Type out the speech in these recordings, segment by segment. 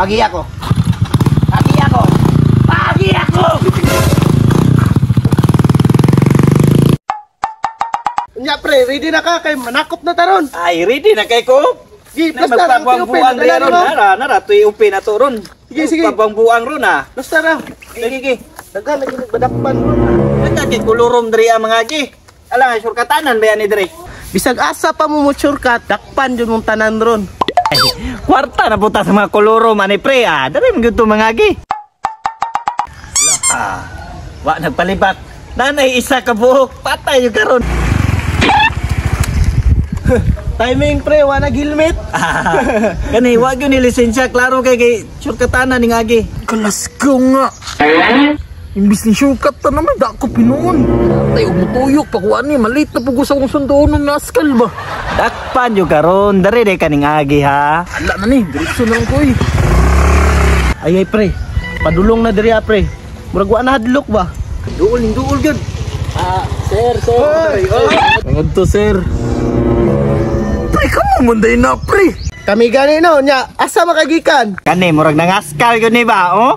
Pagi ako. Pagi ako. Pagi ako. Nya pre, ready na ka kay manakop na taron. Ay, ready na kay ko. Gi, Na plus na ang tiupe magpabuang na rin ron. Nara, nara, tuy upi na to ron. Sige, sige. Magpabuang ron ah. Plus na. Sige, sige. Daghan lagi nagbadakpan ron. Nagka kay kulurom diri ang mga gi. Ala nga, surkatanan ba yan ni diri? Bisag asa pa mo mo shortcut, dakpan jud mong tanan ron. Kwarta na puta sa mga kulurom ani pre ah. Dari mo gyud mga gi. Ah, wa nagpalibat. Nanay isa ka buhok, patay yung karon. Timing pre, wa nag helmet. Ah, Kani, wag yun ni lisensya, klaro kay kay surkatanan ni ngagi. Kalas ko nga. Imbis ni shortcut ta naman, dako pinuon. Tay, og mutuyok, pakuan ni, malit na akong sundoon ng naskal ba? Dakpan yung karon, dari de kaning agi ha. Ala na ni, diretso na lang ko eh. Ay ay pre, padulong na diri pre. Murag wa na hadlok ba? Duol ning duol gyud. Ah, sir, sir. Ay, ay. to, sir. Pre, kamo munday na, pre. Kami gani no, nya asa makagikan? Kani murag nangaskal gyud ni ba, oh?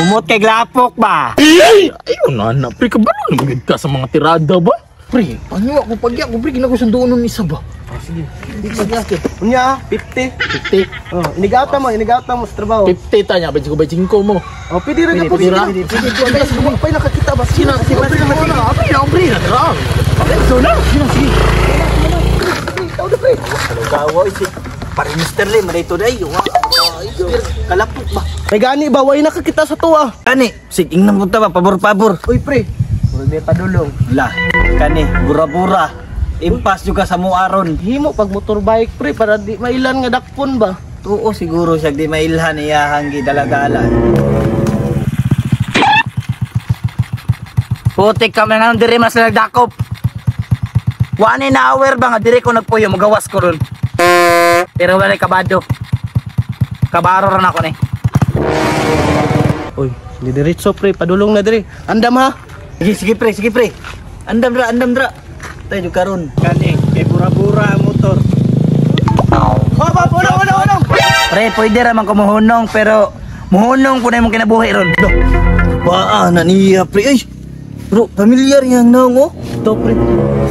Humot kay glapok ba? Ay, ayun na, na. Pre, kabalo na ka sa mga tirada ba? Pre, ano ako pag ako, pre, ginagawa sundoon ng isa ba? Ah, sige. Sige, sige. Unya, 50. 50. Oh, inigata mo, inigata mo sa trabaho. 50 tanya, ba ko ba jingko mo? Oh, pwede rin Pwede, ako pwede sila. ra. Pwede, pwede. Pwede, pwede. Pwede, nakakita ba? Sina, sina, sina, sina, sina, Apa yang beri nak terang? Apa yang zona? Sina, sina. Ikaw na pre. Gawa isi. Pare Mr. Lim, dito day. Wa. Kalapok ba? May gani ba? Way nakakita sa tuwa. Kani, siging na punta ba pabor-pabor. Uy pre, murag may padulong. La, kani, bura-bura. Impas juga sa muaron. Himo pag motorbike pre, para di mailan nga dakpon ba? Tuo siguro siya di mailhan iyahang gidalagala. Putik kami nga diri mas nagdakop. Wani na aware ba nga diri ko nagpuyo magawas ko ron. Pero wala kabado. Kabaro ron ako ni. Uy, di diretso pre, padulong na diri. Andam ha. Sige sige pre, sige pre. Andam dra, andam dra. Tayo karon. Kani, kay bura-bura ang motor. Baba, unong, unong, unong. Pre, pwede raman ko muhunong pero muhunong ko na yung kinabuhi ron. Do. Baa na niya pre. Ay. Bro, familiar yang naong oh. Ito pre.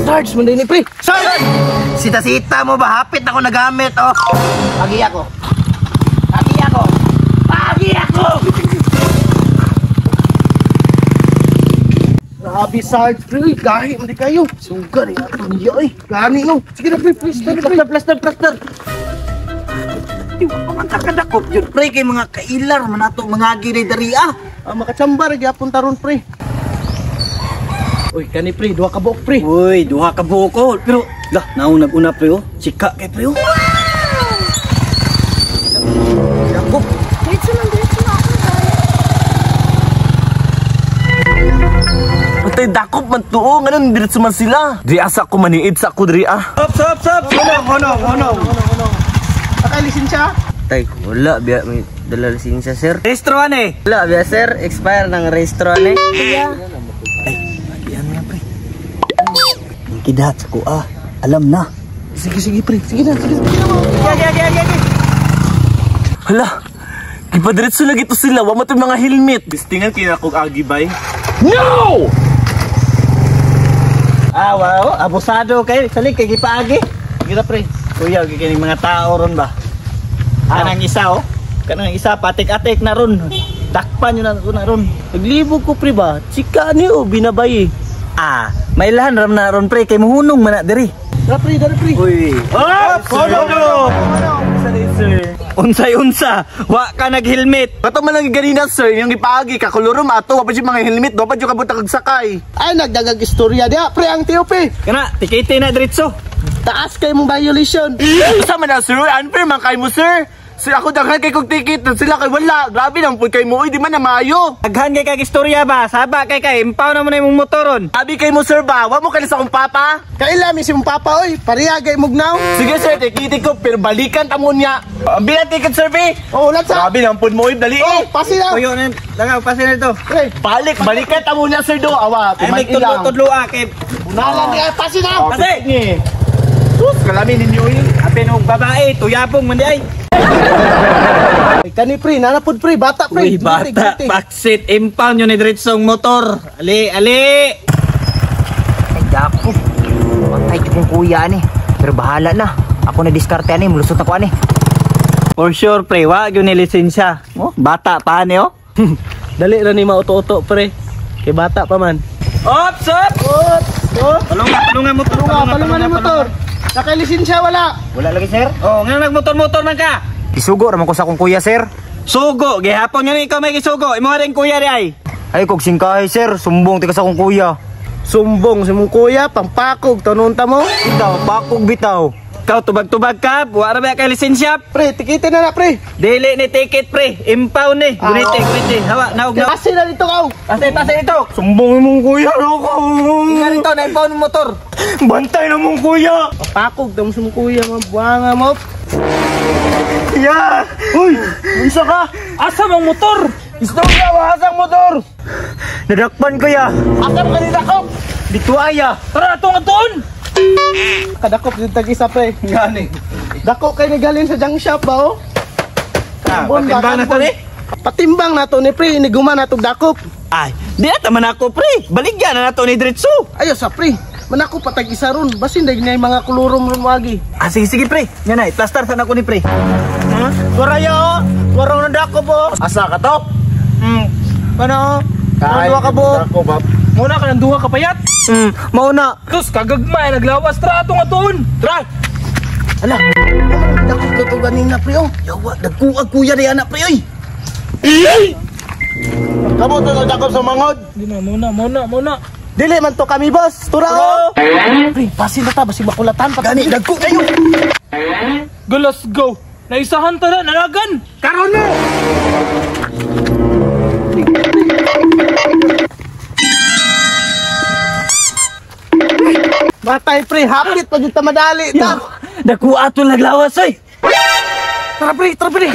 Sarge, manday ni pre. Sarge! Sita-sita mo ba? Hapit ako nagamit oh. Pagi ako. Pagi ako. Pagi ako. Grabe Sarge, pre. Gahi, hindi kayo. Suga rin ato niya eh. Gani no. Sige na pre, please. Plaster, plaster, plaster. Di ko pa man kakadakop yun. Pre, kay mga kailar man ato mga gini dari ah. Ah, makachambar, gyapon taron pre. Uy, kani pre, duha ka buok pre. Uy, duha ka buko. Pero, lah, naong naguna pre oh. Sika kay pre oh. Patay dakop man tuo, ngayon diretso man sila. Di asa ko maniid sa ako diri ah. Stop, stop, stop. Honong, honong, honong. Nakalisin siya? Tay, wala biya may dala lisensya sir. Registro eh. Wala biya sir, expire ng registro ni. Yan na pre. Ang kidat ko ah. Alam na. Sige, sige pre. Sige na, sige. Hala, Gipadiretso lagi to sila, wa mo mga helmet. Bistingan kaya kog agi bay. No! Ah, wow. Abusado kay. Sali kay gipaagi. Gira pre. Kuya, kini mga tao ron ba? Kanang isa oh. Kanang isa patik-atik na ron. Dakpan yun na, na ron. Naglibog ko pre ba? Chika ni o binabay. Ah, may lahan ram na ron pre kay muhunong man na diri. Dara pre, dara pre. Uy. Ah, Follow Unsay unsa, wa ka nag-helmet. Kato man lang ganina sir, yung ipaagi ka kulurum ato, wa pa yung mga helmet, do pa yung kabuta kag sakay. Ay, nagdagag istorya dia. Pre, ang TOP. Kana, tikete na diretso. Taas kay mong violation. Isa man na sir, unfair man kay mo sir. Sir ako daghan kay kog ticket, sila kay wala. Grabe lang pud kay mo, di man na maayo. Aghan kay kag istorya ba? Saba kay kay, impaw na mo na imong motoron. Abi kay mo sir ba, wa mo kay sa akong papa. Kaila mi si mong papa oy. Pariyagay mugnaw. Sige sir, tikitik ko, pero balikan tamo niya. Ang bilang ticket survey. Oh, let's sa. Grabe lang pud mo, uy, dali Oh, eh. pasi na. Kuyo na, langaw pa sila ito. Pre, Balik, balikan tamo niya sir do, awa. Ay, may ilang. tudlo-tudlo ah, kay unalan niya. Pasi na. Pasi. ni. Sus, kalami ninyo eh. Ape nung babae, tuyapong man di ay. Kani pre, nanapod pre, bata pre. Uy, bata, backseat, impound yun ni Diretsong motor. Ali, ali! Ay, dako. Patay ko kong kuya ni. Pero bahala na. Ako na diskarte ani, mulusot na ko ani. For sure, pre, wag yun ni lisensya. Oh, bata pa ni, oh. Dali ra ni mauto-uto pre. Kay bata pa man. Ops, ops! Ops! Oh, Palunga, palunga motor. palunga, palunga ni motor. Nakalisensya wala. Wala lagi, sir. Oh, nga nagmotor-motor man ka. Isugo raman ko sa akong kuya, sir. Sugo, gihapon yun ikaw may gisugo. Imo rin kuya di ay. Ay, kog singkahay, sir. Sumbong tika sa akong kuya. Sumbong si mong kuya, pangpakog, tanunta mo. Bitaw, pakog bitaw. Ikaw tubag-tubag ka, buwa ra ba kay lisensya? Pre, tikitin na na pre. Dili ni ticket pre, impound ni. Ah, Guniti, oo. guniti. Hawa, naog na. Kasi na dito ka. Pase, pase ito. Sumbong mong kuya, loko. Nga rito, na-impound yung motor. Bantay na mong kuya. Pakog, tamo si mong kuya, mabuanga mo. Ya! Uy! Unsa ka? Asa mang motor? Gusto ka wahasang motor! Nadakpan ko ya! Akar ka ni Dakop. Dito aya! Tara, atong aton! Kadakop din tag-isa pre. Gani. Dako kay ni galing sa junk shop ba oh? Ah, patimbang na to ni. Patimbang na to ni pre, iniguman na tong dakop. Ay, di na taman ako pre. Baligyan na nato ni Dritso. Ayo sa pre. Man ako patag isa ron. Basin dahil na yung mga kulurom ron wagi. Ah, sige, sige pre. Yan ay, plaster ko ni pre. Ha? Warayo! Warang na dako po! Asa ka to? Hmm. Ano? Ano ka po? Dako ba? Muna ka ng duha kapayat. Hmm. Mauna! Tus, kagagmay, naglawas. Tara, atong aton! Tara! Ala, dakop na to ganina pre oh. Yawa, nagkuag kuya ni anak pre oy. Kamo to dakop sa mangod. Di na, muna, muna, muna. Dili man to kami boss. Tura oh. Pre, pasin na ta basi makulatan pa. Gani dagko kayo. Go, let's go! Naisahan tara, nanagan! Karon mo. Batay pre, hapit pa ta madali ta. Nakuha to naglawas oy. Tara pre, tara pre.